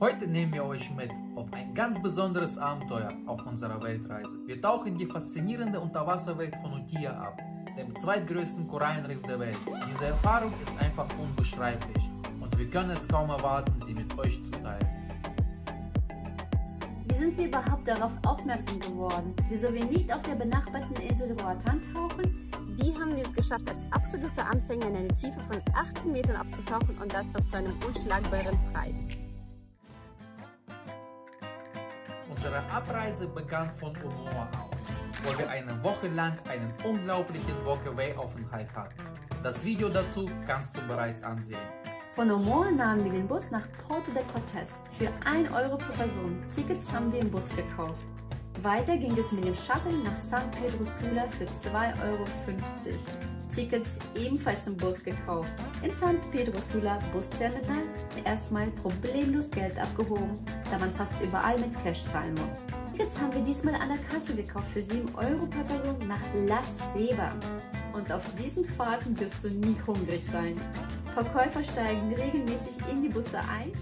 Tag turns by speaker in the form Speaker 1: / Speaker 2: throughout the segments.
Speaker 1: Heute nehmen wir euch mit auf ein ganz besonderes Abenteuer auf unserer Weltreise. Wir tauchen die faszinierende Unterwasserwelt von Utia ab, dem zweitgrößten Korallenriff der Welt. Diese Erfahrung ist einfach unbeschreiblich und wir können es kaum erwarten, sie mit euch zu teilen.
Speaker 2: Wie sind wir überhaupt darauf aufmerksam geworden? Wieso wir nicht auf der benachbarten Insel Roatan tauchen?
Speaker 3: Wie haben wir es geschafft, als absolute Anfänger in eine Tiefe von 18 Metern abzutauchen und das noch zu einem unschlagbaren Preis?
Speaker 1: Unsere Abreise begann von Omoa aus, wo wir eine Woche lang einen unglaublichen Walkaway-Aufenthalt hatten. Das Video dazu kannst du bereits ansehen.
Speaker 2: Von Omoa nahmen wir den Bus nach Porto de Cortés für 1 Euro pro Person. Tickets haben wir im Bus gekauft. Weiter ging es mit dem Shuttle nach San Pedro Sula für 2,50 Euro. Tickets ebenfalls im Bus gekauft. Im San Pedro Sula Busterminal erstmal problemlos Geld abgehoben, da man fast überall mit Cash zahlen muss. Tickets haben wir diesmal an der Kasse gekauft für 7 Euro per Person nach La Ceiba. Und auf diesen Fahrten wirst du nie hungrig sein. Verkäufer steigen regelmäßig in die Busse ein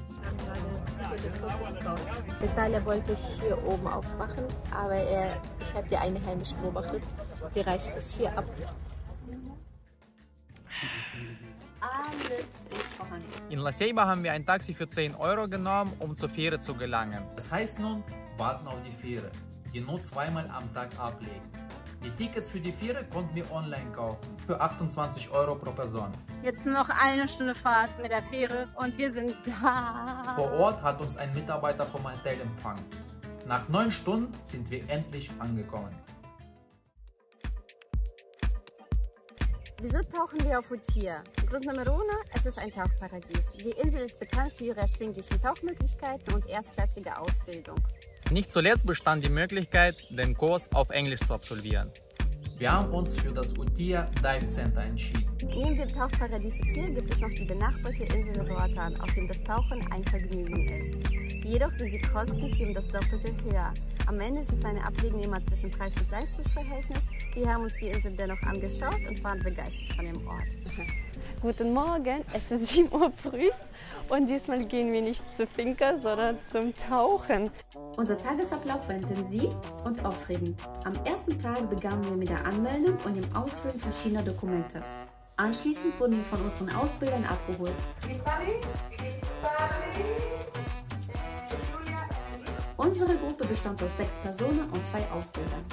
Speaker 3: Natalia wollte ich hier oben aufmachen, aber er, ich habe die eine heimisch beobachtet. Die reißt es hier ab.
Speaker 2: Alles ist vorhanden.
Speaker 4: In La Ceiba haben wir ein Taxi für 10 Euro genommen, um zur Fähre zu gelangen.
Speaker 1: Das heißt nun, warten auf die Fähre, die nur zweimal am Tag ablegen. Die Tickets für die Fähre konnten wir online kaufen, für 28 Euro pro Person.
Speaker 5: Jetzt nur noch eine Stunde Fahrt mit der Fähre und wir sind da.
Speaker 1: Vor Ort hat uns ein Mitarbeiter vom Hotel empfangen. Nach neun Stunden sind wir endlich angekommen.
Speaker 3: Wieso tauchen wir auf Utia? Grund Nummer uno, es ist ein Tauchparadies. Die Insel ist bekannt für ihre erschwinglichen Tauchmöglichkeiten und erstklassige Ausbildung.
Speaker 4: Nicht zuletzt bestand die Möglichkeit, den Kurs auf Englisch zu absolvieren.
Speaker 1: Wir haben uns für das Utia Dive Center entschieden.
Speaker 3: Neben dem Tauchparadies Utia gibt es noch die benachbarte Insel Roatan, auf dem das Tauchen ein Vergnügen ist. Jedoch sind die Kosten hier um das Doppelte höher. Am Ende ist es eine Abwägung zwischen Preis- und Leistungsverhältnis. Wir haben uns die Insel dennoch angeschaut und waren begeistert von dem Ort.
Speaker 6: Guten Morgen, es ist 7 Uhr früh und diesmal gehen wir nicht zur Finca, sondern zum Tauchen.
Speaker 2: Unser Tagesablauf war intensiv und aufregend. Am ersten Tag begannen wir mit der Anmeldung und dem Ausfüllen verschiedener Dokumente. Anschließend wurden wir von unseren Ausbildern abgeholt. Unsere Gruppe bestand aus sechs Personen und zwei Ausbildern.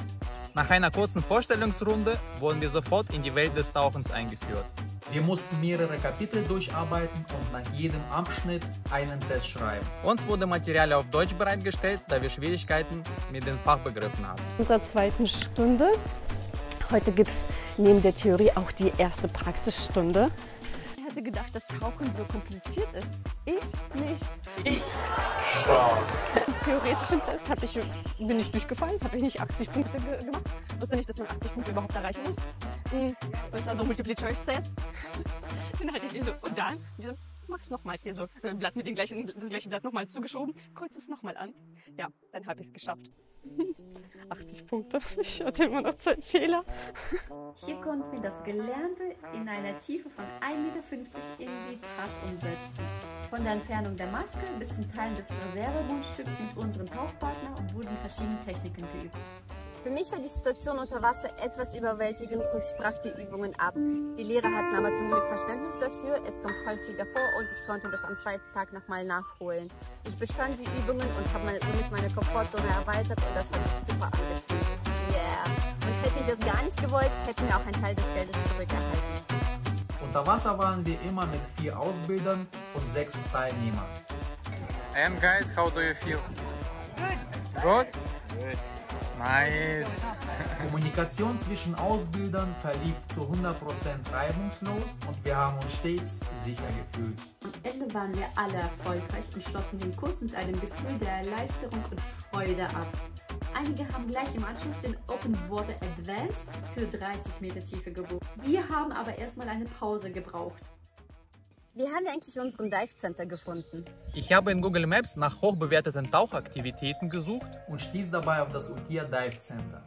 Speaker 4: Nach einer kurzen Vorstellungsrunde wurden wir sofort in die Welt des Tauchens eingeführt.
Speaker 1: Wir mussten mehrere Kapitel durcharbeiten und nach jedem Abschnitt einen Test schreiben.
Speaker 4: Uns wurde Material auf Deutsch bereitgestellt, da wir Schwierigkeiten mit den Fachbegriffen hatten.
Speaker 6: In unserer zweiten Stunde. Heute gibt es neben der Theorie auch die erste Praxisstunde. Ich hätte gedacht, dass Tauchen so kompliziert ist. Ich nicht. Ich Im theoretischen Test hab ich, bin ich durchgefallen, habe ich nicht 80 Punkte ge gemacht. Wusste nicht, dass man 80 Punkte überhaupt erreichen muss. Hm, Das ist also Multiple-Choice-Test. Dann ich die so, und dann, die so, mach's nochmal hier so, ein Blatt mit dem gleichen, das gleiche Blatt nochmal zugeschoben, kreuz es nochmal an. Ja, dann habe ich es geschafft. 80 Punkte. Ich hatte immer noch zwei Fehler.
Speaker 2: Hier konnten wir das Gelernte in einer Tiefe von 1,50 Meter in die Tat umsetzen. Von der Entfernung der Maske bis zum Teilen des Reservegrundstücks mit unseren Tauchpartnern wurden verschiedene Techniken geübt.
Speaker 3: Für mich war die Situation unter Wasser etwas überwältigend und ich brach die Übungen ab. Die Lehrer hatten aber zum Glück Verständnis dafür, es kommt häufiger vor und ich konnte das am zweiten Tag nochmal nachholen. Ich bestand die Übungen und habe somit meine Komfortzone erweitert und das hat sich super angefühlt. Yeah! Und hätte ich das gar nicht gewollt, hätten wir auch einen Teil des Geldes zurückerhalten.
Speaker 1: Unter Wasser waren wir immer mit vier Ausbildern und sechs Teilnehmern.
Speaker 4: And guys, how do you feel? Good. Good? Good. Nice.
Speaker 1: Kommunikation zwischen Ausbildern verlief zu 100% reibungslos und wir haben uns stets sicher gefühlt.
Speaker 2: Am Ende waren wir alle erfolgreich und schlossen den Kurs mit einem Gefühl der Erleichterung und Freude ab. Einige haben gleich im Anschluss den Open Water Advanced für 30 Meter Tiefe gebucht. Wir haben aber erstmal eine Pause gebraucht.
Speaker 3: Wie haben wir eigentlich unseren Dive Center gefunden?
Speaker 4: Ich habe in Google Maps nach hochbewerteten Tauchaktivitäten gesucht
Speaker 1: und stieß dabei auf das Utia Dive Center.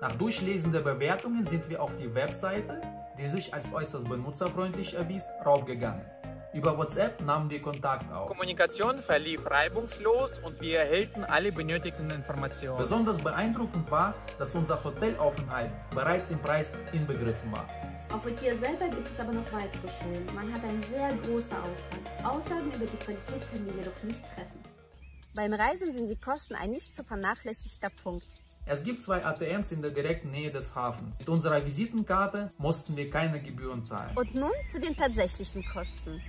Speaker 1: Nach Durchlesen der Bewertungen sind wir auf die Webseite, die sich als äußerst benutzerfreundlich erwies, raufgegangen. Über WhatsApp nahmen wir Kontakt auf.
Speaker 4: Kommunikation verlief reibungslos und wir erhielten alle benötigten Informationen.
Speaker 1: Besonders beeindruckend war, dass unser Hotelaufenthalt bereits im Preis inbegriffen war.
Speaker 2: Auf Utia selber gibt es aber noch weitere Schulen. Man hat eine sehr große Auswahl. Aussagen über die Qualität können wir jedoch nicht treffen.
Speaker 3: Beim Reisen sind die Kosten ein nicht zu vernachlässigter Punkt.
Speaker 1: Es gibt zwei ATMs in der direkten Nähe des Hafens. Mit unserer Visitenkarte mussten wir keine Gebühren zahlen.
Speaker 3: Und nun zu den tatsächlichen Kosten.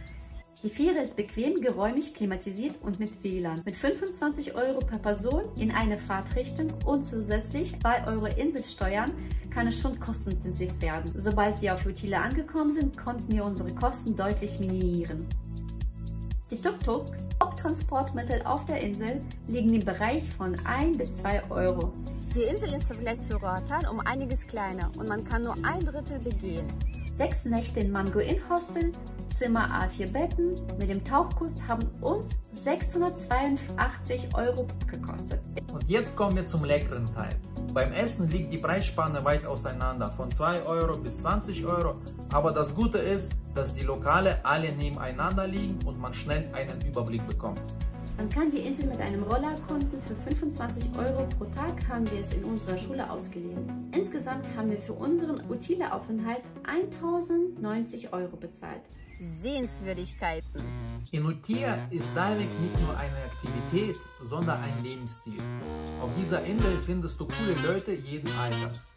Speaker 2: Die Fähre ist bequem, geräumig, klimatisiert und mit WLAN. Mit 25 Euro per Person in eine Fahrtrichtung und zusätzlich 2 Euro Inselsteuern kann es schon kostenintensiv werden. Sobald wir auf Utila angekommen sind, konnten wir unsere Kosten deutlich minimieren. Die Tuk-Tuks, Haupttransportmittel auf der Insel, liegen im Bereich von 1 bis 2 Euro.
Speaker 3: Die Insel ist im Vergleich zu Roatan um einiges kleiner und man kann nur ein Drittel begehen.
Speaker 2: Sechs Nächte in Mango Inn Hostel, Zimmer A4 Betten mit dem Tauchkurs haben uns 682 Euro gekostet.
Speaker 1: Und jetzt kommen wir zum leckeren Teil. Beim Essen liegt die Preisspanne weit auseinander, von 2 Euro bis 20 Euro. Aber das Gute ist, dass die Lokale alle nebeneinander liegen und man schnell einen Überblick bekommt.
Speaker 2: Man kann die Insel mit einem Roller erkunden. Für 25 Euro pro Tag haben wir es in unserer Schule ausgeliehen. Insgesamt haben wir für unseren Utile-Aufenthalt 1090 Euro bezahlt.
Speaker 3: Sehenswürdigkeiten.
Speaker 1: In Utia ist Diving nicht nur eine Aktivität, sondern ein Lebensstil. Auf dieser Insel findest du coole Leute jeden Alters.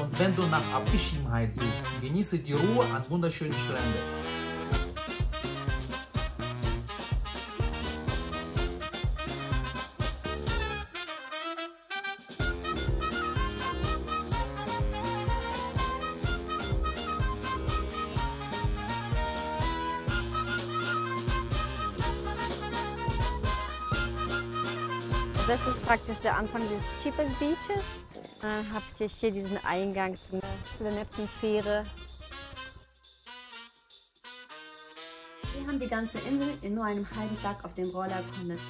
Speaker 1: Und wenn du nach Abgeschiedenheit suchst, genieße die Ruhe an wunderschönen Stränden.
Speaker 6: Das ist praktisch der Anfang des Cheapest Beaches. Dann habt ihr hier diesen Eingang zu der Neptunfähre.
Speaker 2: Wir haben die ganze Insel in nur einem halben Tag auf dem Roller erkundet.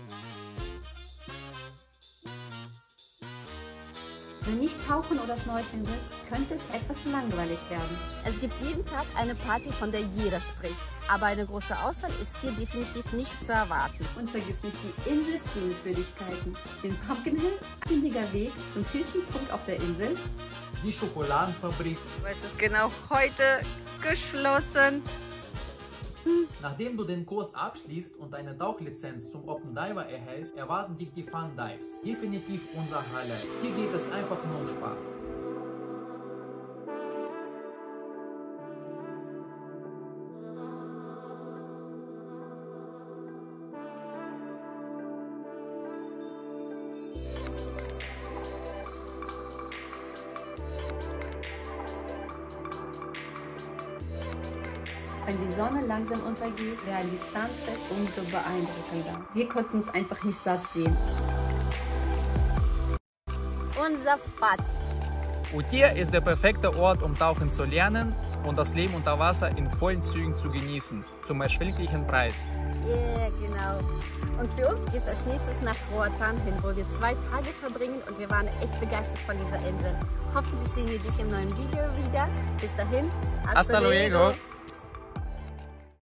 Speaker 2: Wenn du nicht tauchen oder schnorcheln willst, könnte es etwas langweilig werden.
Speaker 3: Es gibt jeden Tag eine Party, von der jeder spricht. Aber eine große Auswahl ist hier definitiv nicht zu erwarten.
Speaker 2: Und vergiss nicht die Insel-Sehenswürdigkeiten. Den Pumpkin Hill, stündiger Weg zum höchsten Punkt auf der Insel.
Speaker 1: Die Schokoladenfabrik.
Speaker 6: Es ist genau heute geschlossen.
Speaker 1: Nachdem du den Kurs abschließt und eine Tauchlizenz zum Open Diver erhältst, erwarten dich die Fun Dives. Definitiv unser Highlight. Hier geht es einfach nur um Spaß.
Speaker 2: Wenn die Sonne langsam untergeht, werden die Sunsets umso beeindruckender. Wir konnten es einfach nicht satt sehen.
Speaker 3: Unser Fazit.
Speaker 4: Utir ist der perfekte Ort, um tauchen zu lernen und das Leben unter Wasser in vollen Zügen zu genießen, zum erschwinglichen Preis.
Speaker 3: Yeah, genau. Und für uns geht es als nächstes nach Roatan hin, wo wir zwei Tage verbringen und wir waren echt begeistert von dieser Insel. Hoffentlich sehen wir dich im neuen Video wieder. Bis dahin,
Speaker 4: Hasta luego.